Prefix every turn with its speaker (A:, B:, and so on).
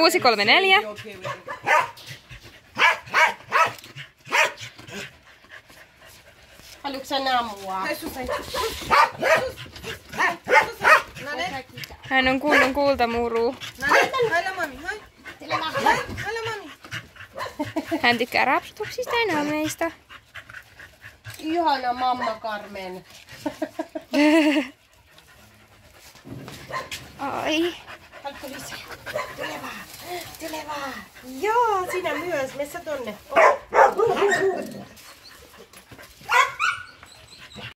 A: Uusi kolme neljä.
B: Haluatko sä?
C: No niin.
A: Hän on kunnon kultamuru. Hän tykkää rapsutuksista ja nameista.
B: Ihana mamma Carmen.
A: Ai.
B: Tule vaan. Tule vaan. Joo, sinä myös. Messä tonne. Oh.